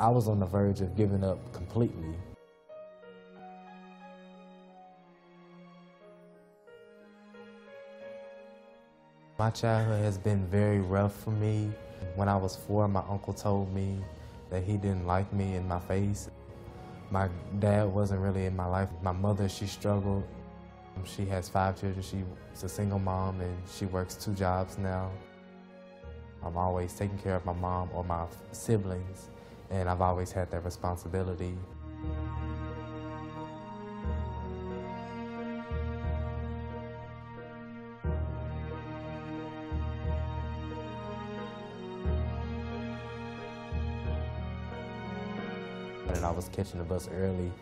I was on the verge of giving up completely. My childhood has been very rough for me. When I was four, my uncle told me that he didn't like me in my face. My dad wasn't really in my life. My mother, she struggled. She has five children. She's a single mom and she works two jobs now. I'm always taking care of my mom or my siblings and I've always had that responsibility. And I was catching the bus early,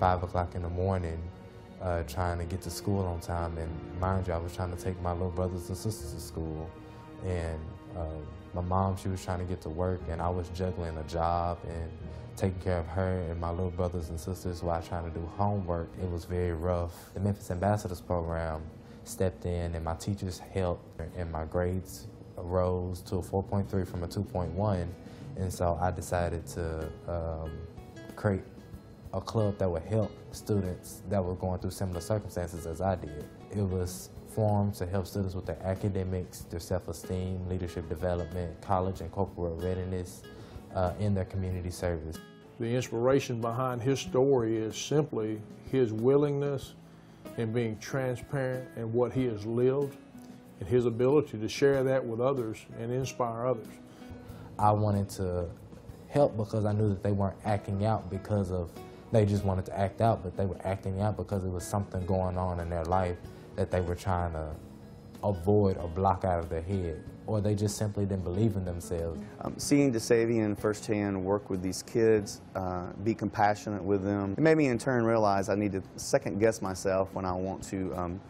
5 o'clock in the morning, uh, trying to get to school on time. And mind you, I was trying to take my little brothers and sisters to school. And uh, my mom, she was trying to get to work, and I was juggling a job and taking care of her and my little brothers and sisters while trying to do homework. It was very rough. The Memphis Ambassadors Program stepped in, and my teachers helped, and my grades rose to a 4.3 from a 2.1. And so I decided to um, create a club that would help students that were going through similar circumstances as I did. It was to help students with their academics, their self-esteem, leadership development, college and corporate readiness, uh, in their community service. The inspiration behind his story is simply his willingness and being transparent in what he has lived and his ability to share that with others and inspire others. I wanted to help because I knew that they weren't acting out because of they just wanted to act out, but they were acting out because it was something going on in their life that they were trying to avoid or block out of their head, or they just simply didn't believe in themselves. Um, seeing Dacavien firsthand work with these kids, uh, be compassionate with them, it made me in turn realize I need to second guess myself when I want to um,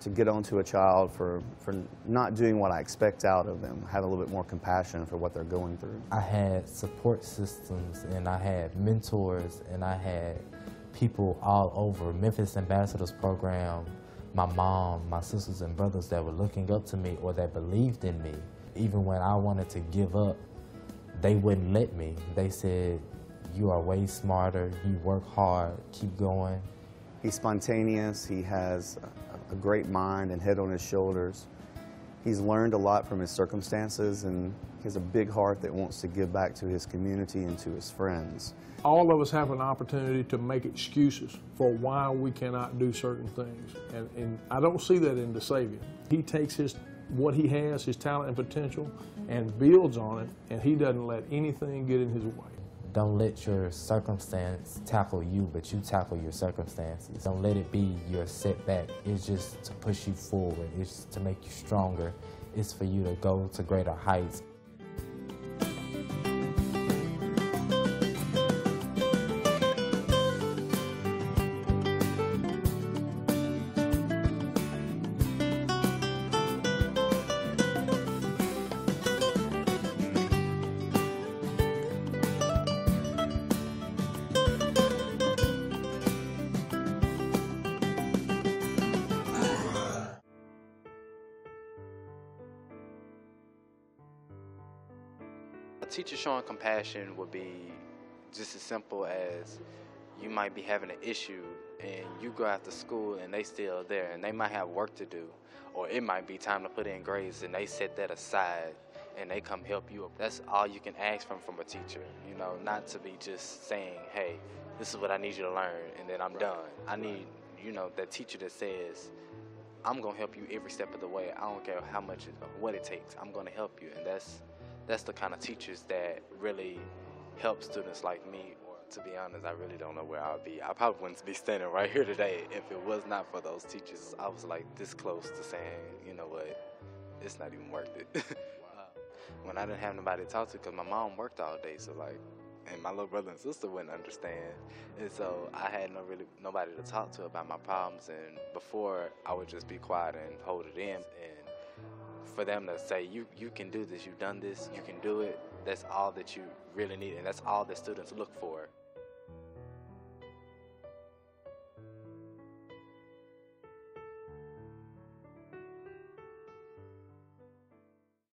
to get onto a child for, for not doing what I expect out of them, have a little bit more compassion for what they're going through. I had support systems and I had mentors and I had people all over. Memphis Ambassadors Program, my mom, my sisters and brothers that were looking up to me or that believed in me. Even when I wanted to give up, they wouldn't let me. They said, you are way smarter, you work hard, keep going. He's spontaneous, he has a great mind and head on his shoulders. He's learned a lot from his circumstances and he has a big heart that wants to give back to his community and to his friends. All of us have an opportunity to make excuses for why we cannot do certain things. And, and I don't see that in Dacavien. He takes his what he has, his talent and potential, and builds on it, and he doesn't let anything get in his way. Don't let your circumstance tackle you, but you tackle your circumstances. Don't let it be your setback. It's just to push you forward. It's to make you stronger. It's for you to go to greater heights. A teacher showing compassion would be just as simple as you might be having an issue and you go after school and they still there and they might have work to do or it might be time to put in grades and they set that aside and they come help you. That's all you can ask from from a teacher, you know, not to be just saying, hey, this is what I need you to learn and then I'm done. I need, you know, that teacher that says, I'm gonna help you every step of the way. I don't care how much, it, what it takes. I'm gonna help you, and that's that's the kind of teachers that really help students like me. Or to be honest, I really don't know where I would be. I probably wouldn't be standing right here today if it was not for those teachers. I was like this close to saying, you know what, it's not even worth it. Uh, when I didn't have nobody to talk to, because my mom worked all day, so like, and my little brother and sister wouldn't understand, and so I had no really nobody to talk to about my problems. And before, I would just be quiet and hold it in, and for them to say, you, you can do this, you've done this, you can do it, that's all that you really need, and that's all that students look for.